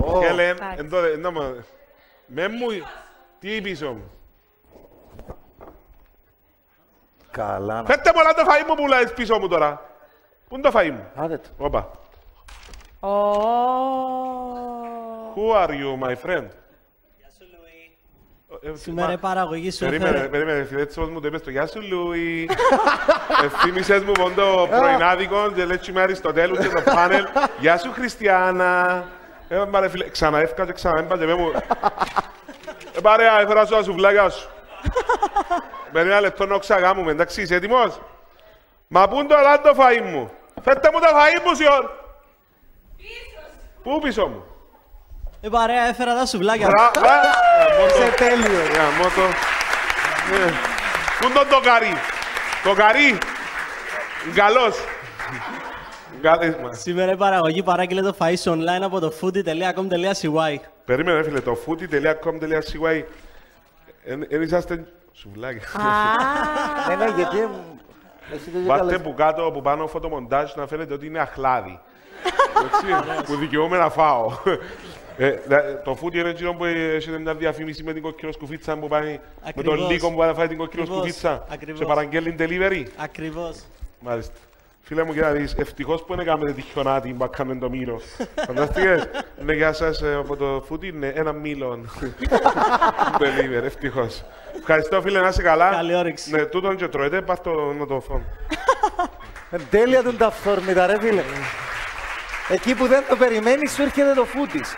Ω, Και λένε, Εντάξει. εν τότε, να μου, με μου, τι πίσω μου. Καλά. να- Φέτε μου όλα το φαΐ μου που λες πίσω μου τώρα. Πού είναι το φαΐ μου; Άντε το. Όπα. Ω. Who are you, my friend? Ε, Σήμερα μα- η παραγωγή σου Περίμενε, έφερε. περίμενε, φίλε, έτσι όπως μου το είπες το «Γεια σου, Λούι». Ευθύμισες μου πόντο πρωινάδικο και λέει με Αριστοτέλους και το πάνελ «Γεια σου, Χριστιανά». Ε, μα ρε φίλε, ξανά έφκα και ξανά έμπα και με μου «Ε, παρέα, έφερα σου τα σουβλάκια σου». Περίμενε ένα λεπτό να ξαγάμουμε, εντάξει, είσαι έτοιμος; Μα πού είναι το άλλο το φαΐ μου; Φέτε μου το φαΐ μου, σιωρ. Πού πίσω μου; Ε, παρέα, έφερα τα σουβλάκια. Μπρα- μπρα- γαμώ το. Είσαι τέλειο. Γαμώ το. Ε, Πού είναι το καρί. Το καρί. Καλός. Κα- ε, μα- Σήμερα η παραγωγή παράγγειλε το φαΐ σου online από το foodie.com.cy. Περίμενε, ρε φίλε, το footy.com.cy Εν είσαστε σουβλάκια. Ναι, ναι, γιατί... εμ, Έχετε και Βάλτε καλές- που κάτω, από πάνω φωτομοντάζ να φαίνεται ότι είναι αχλάδι. Εντάξει, που δικαιούμαι να φάω. Ε, δα- το φούτι είναι εκείνο που έχετε μια διαφήμιση με την κοκκινό σκουφίτσα που πάει με τον Ακριβώς. λύκο που πάει να φάει την κοκκινό Ακριβώς. σκουφίτσα. Ακριβώς. Σε παραγγέλνει delivery. Ακριβώς. Μάλιστα. Φίλε μου, και να δεις, ευτυχώς που δεν έκαμε τη χιονάτη που έκαμε το μήλο. Φανταστήκες. Ναι, γεια σας, ε, από το φούτι, ναι, ένα μήλον. Delivery, ευτυχώς. Ευχαριστώ, φίλε, να είσαι καλά. Καλή όρεξη. Ναι, τούτον και τρώετε, πάρ' το να το φω. Ε, Τέλεια του τα αυθόρμητα, ρε φίλε. Εκεί που δεν το περιμένεις, σου έρχεται το φούτις.